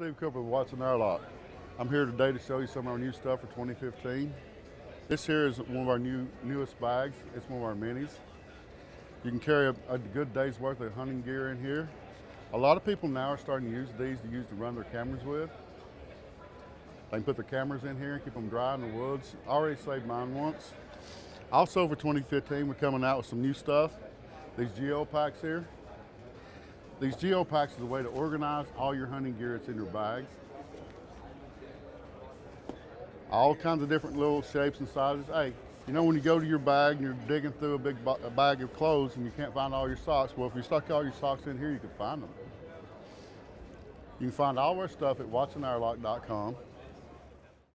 Steve Cooper with Watson Air Lock. I'm here today to show you some of our new stuff for 2015. This here is one of our new newest bags. It's one of our minis. You can carry a, a good day's worth of hunting gear in here. A lot of people now are starting to use these to use to run their cameras with. They can put their cameras in here and keep them dry in the woods. I already saved mine once. Also for 2015, we're coming out with some new stuff. These Geo Paks here. These Geo Paks is a way to organize all your hunting gear that's in your bags. All kinds of different little shapes and sizes. Hey, you know when you go to your bag and you're digging through a big a bag of clothes and you can't find all your socks? Well, if you stuck all your socks in here, you can find them. You can find all our stuff at watsonairlock.com.